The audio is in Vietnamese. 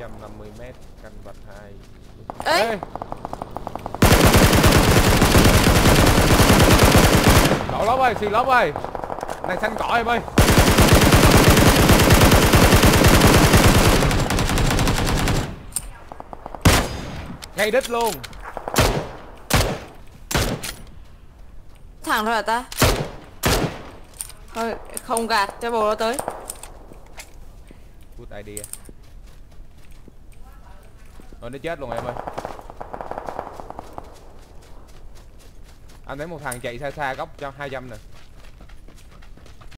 250 m canh vạch 2 Ê! Đổ lốp ơi, xì lốp ơi. Này xanh cỏ em ơi. Ngay đích luôn. Thẳng thôi hả ta Thôi không gạt cho bồ nó tới Good idea rồi nó chết luôn em ơi. Anh thấy một thằng chạy xa xa góc cho 200 nè.